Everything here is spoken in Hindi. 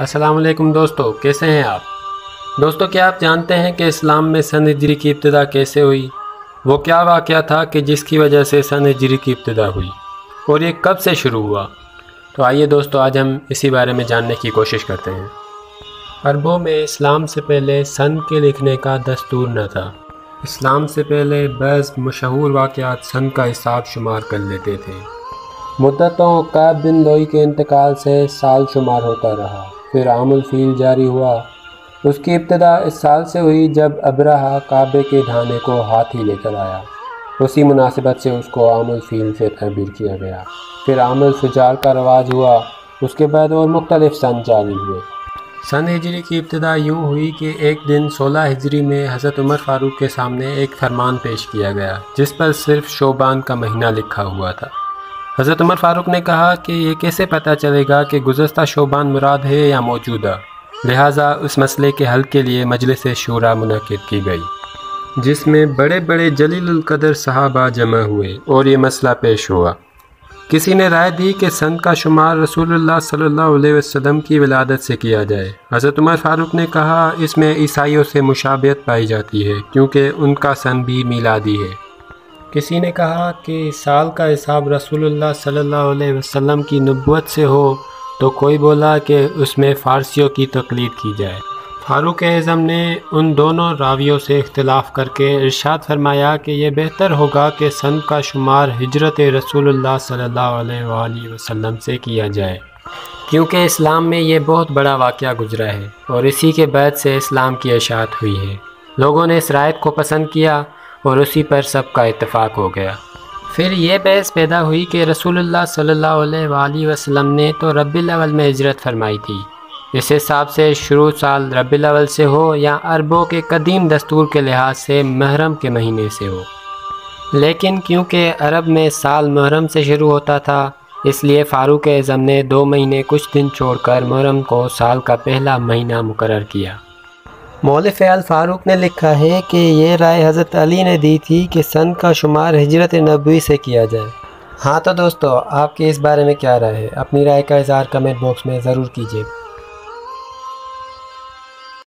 वालेकुम दोस्तों, कैसे हैं आप? दोस्तों, क्या आप जानते हैं कि इस्लाम में सन हिजरी की इब्तदा कैसे हुई? वो क्या वाक़ था कि जिसकी वजह से सन हिजरी की इब्तदा हुई? और ये कब से शुरू हुआ? तो आइए दोस्तों, आज हम इसी बारे में जानने की कोशिश करते हैं। अरबों में इस्लाम से पहले सन के लिखने का दस्तूर न था। इस्लाम से पहले बस मशहूर वाक़ात सन का हिसाब शुमार कर लेते थे। मुद्दतों कैब बिन लोई के इंतकाल से साल शुमार होता रहा। फिर आमुल फील जारी हुआ। उसकी इब्तदा इस साल से हुई जब अबराहा काबे के ढाने को हाथ ही लेकर आया। उसी मुनासिबत से उसको आमुल फील से तहबीर किया गया। फिर आमुल फुजार का रवाज हुआ। उसके बाद और मुख्तलिफ़ सन जारी हुए। सन हिजरी की इब्तदा यूँ हुई कि एक दिन सोलह हिजरी में हज़रत उमर फ़ारूक के सामने एक फरमान पेश किया गया, जिस पर सिर्फ़ शोबान का महीना लिखा हुआ था। हज़रत उमर फ़ारूक ने कहा कि ये कैसे पता चलेगा कि गुजशत शोबान मुराद है या मौजूदा? लिहाजा उस मसले के हल के लिए मजलिस शूरा मुनद की गई, जिसमें बड़े बड़े जलीलकदर सहाबा जमा हुए और ये मसला पेश हुआ। किसी ने राय दी कि सन का शुमार रसूलुल्लाह सल्लल्लाहु अलैहि वसल्लम की विलादत से किया जाए। हज़रत उमर फ़ारूक ने कहा, इसमें ईसाइयों से मुशाबियत पाई जाती है, क्योंकि उनका सन भी मिलादी है। किसी ने कहा कि साल का हिसाब रसूलुल्लाह सल्लल्लाहु अलैहि वसल्लम की नबूत से हो तो कोई बोला कि उसमें फ़ारसियों की तकलीद की जाए। फ़ारूक अज़म ने उन दोनों रावियों से इख्तलाफ करके इरशाद फरमाया कि यह बेहतर होगा कि सन का शुमार हिजरत रसूलुल्लाह सल्लल्लाहु अलैहि वसल्लम से किया जाए। क्योंकि इस्लाम में ये बहुत बड़ा वाक़ गुजरा है और इसी के बाद से इस्लाम की अशात हुई है। लोगों ने इस रायत को पसंद किया और उसी पर सबका इतफ़ाक़ हो गया। फिर ये बहस पैदा हुई कि रसूलुल्लाह सल्लल्लाहु अलैहि वसल्लम ने तो रबी अवल में हिजरत फरमाई थी। इस हिसाब से शुरू साल रबी अवल से हो या अरबों के कदीम दस्तूर के लिहाज से महरम के महीने से हो। लेकिन क्योंकि अरब में साल महरम से शुरू होता था, इसलिए फ़ारूक अज़म ने दो महीने कुछ दिन छोड़कर मुहर्रम को साल का पहला महीना मुकर किया। मौल फ़याल फ़ारूक ने लिखा है कि यह राय हज़रत अली ने दी थी कि सन का शुमार हज़रत नबी से किया जाए। हाँ तो दोस्तों, आपके इस बारे में क्या राय है? अपनी राय का इजहार कमेंट बॉक्स में ज़रूर कीजिए।